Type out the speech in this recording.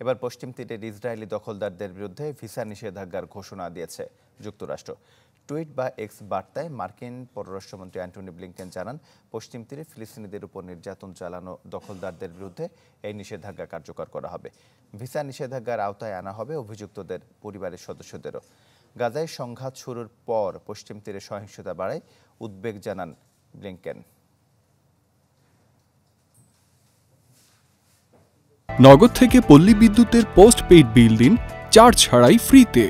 এবার পশ্চিম তীরের ইসরায়েলি দখলদারদের বিরুদ্ধে ভিসা নিষেধাজ্ঞার ঘোষণা দিয়েছে যুক্তরাষ্ট্র। টুইট বা এক্স বার্তায় মার্কিন পররাষ্ট্রমন্ত্রী অ্যান্টনি ব্লিংকেন জানান, পশ্চিম তীরে ফিলিস্তিনিদের উপর নির্যাতন চালানো দখলদারদের বিরুদ্ধে এই নিষেধাজ্ঞা কার্যকর করা হবে। ভিসা নিষেধাজ্ঞার আওতায় আনা হবে অভিযুক্তদের পরিবারের সদস্যদেরও। গাজায় সংঘাত শুরুর পর পশ্চিম তীরে সহিংসতা বাড়ায় উদ্বেগ জানান ব্লিংকেন। নগদ থেকে পল্লী বিদ্যুতের পোস্ট পেইড বিল দিন চার্জ ছাড়াই ফ্রিতে